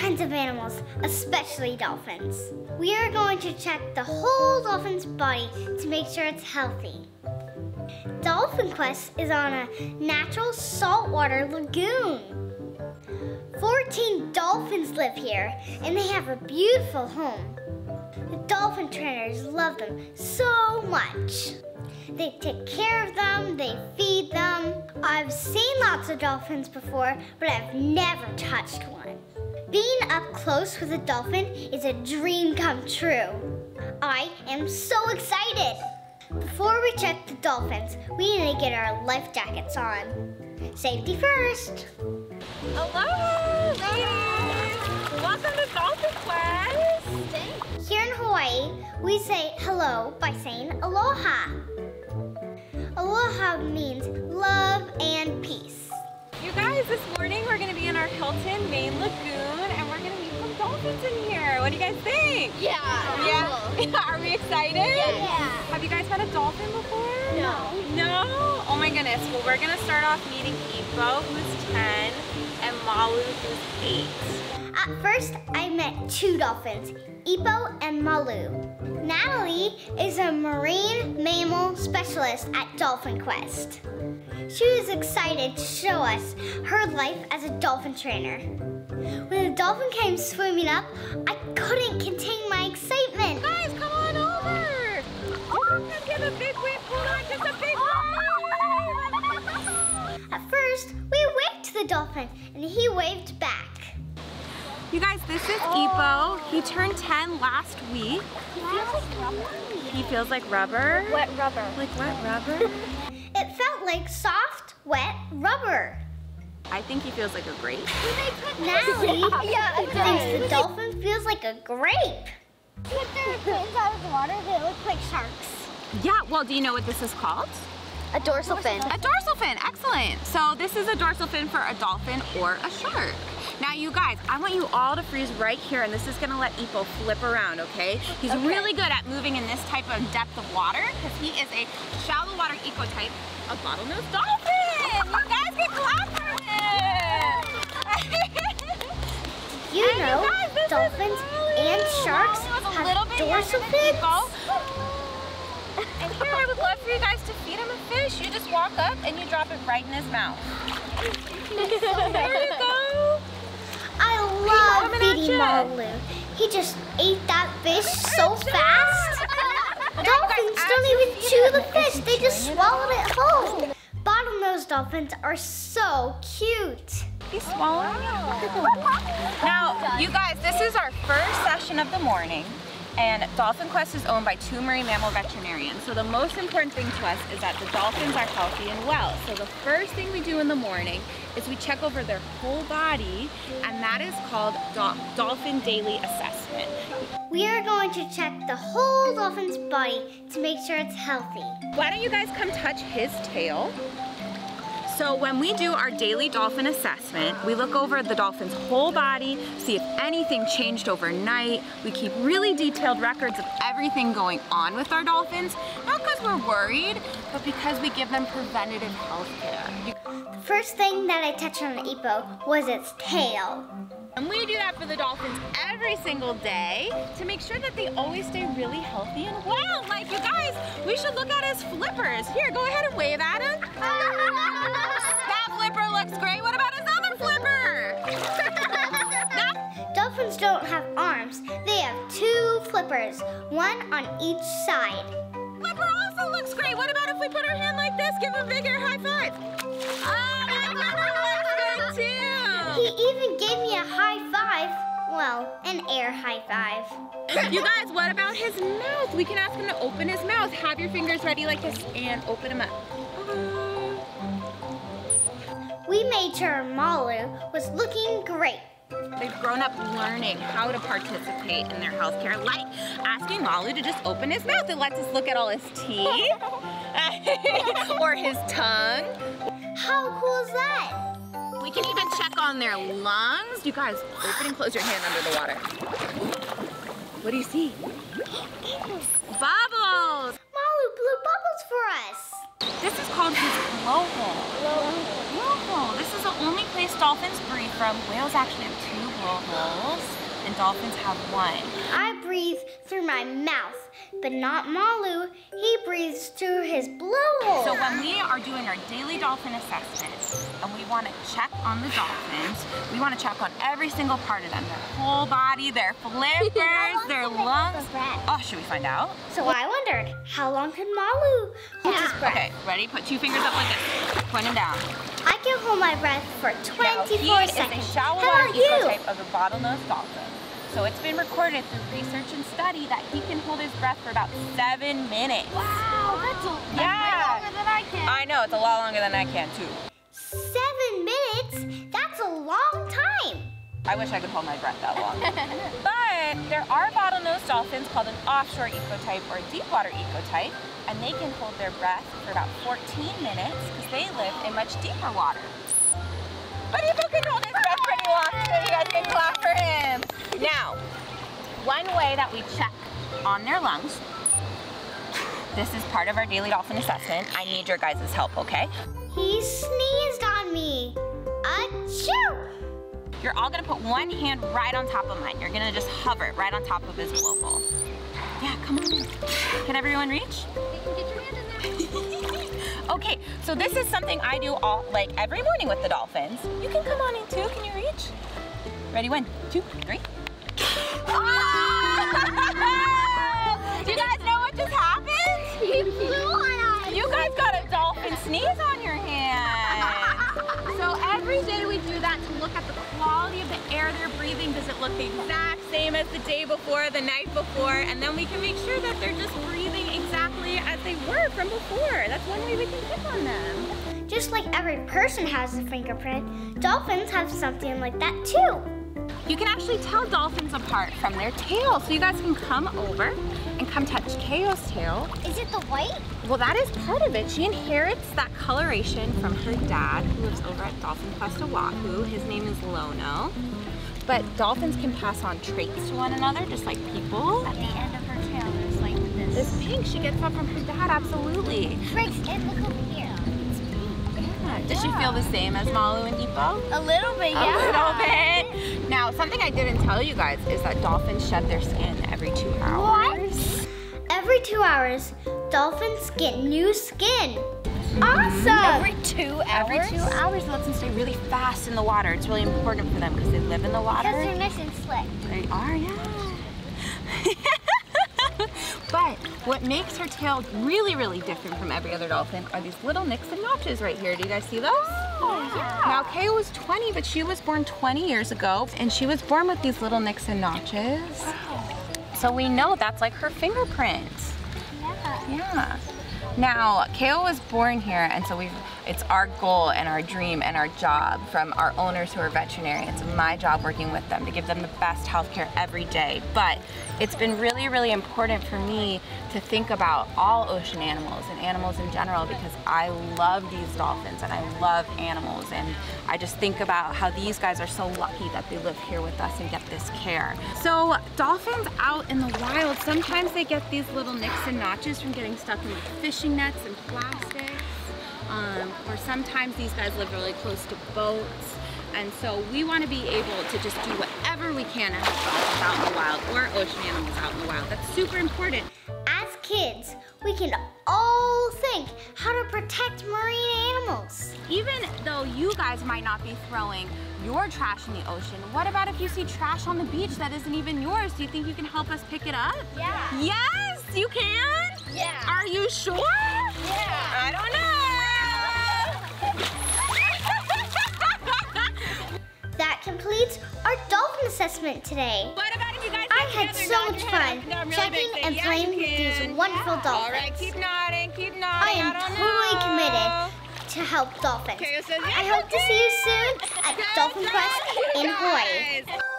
kinds of animals, especially dolphins. We are going to check the whole dolphin's body to make sure it's healthy. Dolphin Quest is on a natural saltwater lagoon. 14 dolphins live here, and they have a beautiful home. The dolphin trainers love them so much. They take care of them, they feed them. I've seen lots of dolphins before, but I've never touched one. Being up close with a dolphin is a dream come true. I am so excited. Before we check the dolphins, we need to get our life jackets on. Safety first. Hello, ladies! Welcome to Dolphin Quest! Here in Hawaii, we say hello by saying aloha. Aloha means love and guys, this morning we're gonna be in our Hilton main lagoon and we're gonna meet some dolphins in here. What do you guys think? Yeah. Yeah? Are we excited? Yeah. Have you guys met a dolphin before? No. No? Oh my goodness. Well, we're gonna start off meeting Ipo, who's 10, and Malu, who's 8. At first, I met two dolphins, Ipo and Malu. Natalie is a marine mammal specialist at Dolphin Quest. She was excited to show us her life as a dolphin trainer. When the dolphin came swimming up, I couldn't contain my excitement. Guys, come on over! Give a big wave. Hold on, just a big wave! At first, we waved to the dolphin, and he waved back. You guys, this is Ipo. He turned 10 last week. He feels like rubber. He feels like rubber. Wet rubber. Like wet rubber? It felt like soft, wet rubber. I think he feels like a grape. Natalie Yeah, it thinks the dolphin feels like a grape. Put their fins out of the water, they look like sharks. Yeah, well, do you know what this is called? A dorsal fin. A dorsal fin, excellent. So this is a dorsal fin for a dolphin or a shark. Now you guys, I want you all to freeze right here and this is gonna let Ipo flip around, okay? He's really good at moving in this type of depth of water because he is a shallow water eco type of bottlenose dolphin. You guys You And know, guys, this is dolphins and sharks Malu is a have dorsal fins. And here, I would love for you guys to feed him a fish. You just walk up and you drop it right in his mouth. there you go. I love feeding. Malu. He just ate that fish so fast. Dolphins don't even chew the fish, they just swallowed it whole. Bottlenose dolphins are so cute. He's swallowing it. Now, you guys, this is our first session of the morning. And Dolphin Quest is owned by two marine mammal veterinarians. So the most important thing to us is that the dolphins are healthy and well. So the first thing we do in the morning is we check over their whole body, and that is called Dol- Dolphin Daily Assessment. We are going to check the whole dolphin's body to make sure it's healthy. Why don't you guys come touch his tail? So when we do our daily dolphin assessment, we look over the dolphin's whole body, see if anything changed overnight. We keep really detailed records of everything going on with our dolphins, not because we're worried, but because we give them preventative health care. First thing that I touched on the Ipo was its tail. And we do that for the dolphins every single day to make sure that they always stay really healthy and well. Like you guys, we should look at his flippers. Here, go ahead and wave at him. that flipper looks great. What about his other flipper? Dolphins don't have arms. They have two flippers, one on each side. flipper also looks great. What about if we put our hand like this? Give him a big air high five. Oh, that flipper looks good too. He even gave me a high five. Well, an air high five. You guys, what about his mouth? We can ask him to open his mouth. Have your fingers ready like this and open him up. We made sure Malu was looking great. They've grown up learning how to participate in their healthcare, like asking Malu to just open his mouth. It lets us look at all his teeth or his tongue. How cool is that? We can even check on their lungs. You guys, open and close your hand under the water. What do you see? Bubbles! Malu blew bubbles for us. This is called his blowhole. Blowhole. This is the only place dolphins breathe from. Whales actually have two blowholes, and dolphins have one. I breathe through my mouth, but not Malu. He breathes through his blowhole. So when we are doing our daily dolphin assessment and we want to check on the dolphins, we want to check on every single part of them, their whole body, their flippers, their lungs. Oh, should we find out? So I wondered, how long can Malu hold his breath? Okay, ready? Put two fingers up like this. Point them down. I can hold my breath for 24 now, he seconds. is a shallow water ecotype of the bottlenose dolphin. So it's been recorded through research and study that he can hold his breath for about seven minutes. Wow, that's, a, that's Yeah. longer than I can. I know, it's a lot longer than I can too. Seven minutes? That's a long time. I wish I could hold my breath that long. but there are bottlenose dolphins called an offshore ecotype or a deep water ecotype, and they can hold their breath for about 14 minutes because they live in much deeper water. But can hold his breath pretty long, so you guys can clap for him. Now, one way that we check on their lungs, this is part of our daily dolphin assessment. I need your guys' help, okay? He sneezed on me. Achoo! You're all gonna put one hand right on top of mine. You're gonna just hover right on top of his blowhole. Yeah, come on. Can everyone reach? You can get your hand in there. Okay, so this is something I do all like every morning with the dolphins. You can come on in too. Can you reach? Ready? One, two, three. Look the exact same as the day before, the night before? And then we can make sure that they're just breathing exactly as they were from before. That's one way we can pick on them. Just like every person has a fingerprint, dolphins have something like that too. You can actually tell dolphins apart from their tail. So you guys can come over and come touch Keo's tail. Is it the white? Well, that is part of it. She inherits that coloration from her dad, who lives over at Dolphin Quest Oahu. His name is Lono. But dolphins can pass on traits to one another, just like people. At the end of her tail, there's like this. This pink, she gets that from her dad, absolutely. breaks it. Look over here. Yeah. Does she feel the same as Malu and Ipo? A little bit, yeah. A little bit. Now, something I didn't tell you guys is that dolphins shed their skin every two hours. What? Every two hours, dolphins get new skin. Awesome! Every two hours? Every two hours, it lets them stay really fast in the water. It's really important for them because they live in the water. Because they're nice and slick. They are, yeah. but what makes her tail really, really different from every other dolphin are these little nicks and notches right here. Do you guys see those? Oh, yeah. Now, Keo was 20, but she was born 20 years ago, and she was born with these little nicks and notches. So we know that's like her fingerprint. Yeah. Yeah. Now, Keo was born here, and so we've, it's our goal and our dream and our job from our owners who are veterinarians, my job working with them to give them the best healthcare every day. But it's been really, really important for me to think about all ocean animals and animals in general because I love these dolphins and I love animals. And I just think about how these guys are so lucky that they live here with us and get this care. So dolphins out in the wild, sometimes they get these little nicks and notches from getting stuck in fishing nets and plastics. Um, or sometimes these guys live really close to boats. And so we want to be able to just do whatever we can to help dolphins out in the wild or ocean animals out in the wild. That's super important. As kids, we can all think how to protect marine animals. Even though you guys might not be throwing your trash in the ocean, what about if you see trash on the beach that isn't even yours? Do you think you can help us pick it up? Yeah. Yes, you can? Yeah. Are you sure? Yeah. I don't know. Assessment today. what about if you guys I had so much fun up and down really checking and say, playing with these wonderful All dolphins. right, keep nodding, keep nodding. I am don't totally know. committed to help dolphins. I hope to see you soon at Dolphin Quest in Hawaii.